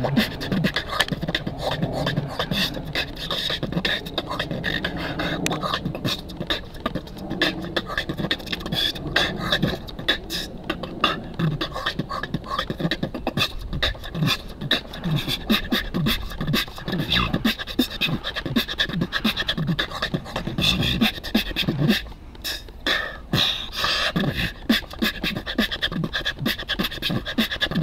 What?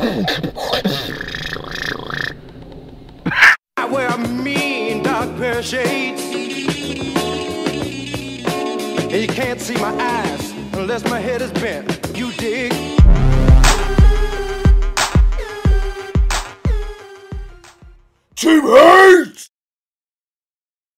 I And you can't see my eyes unless my head is bent. You dig? Hayes!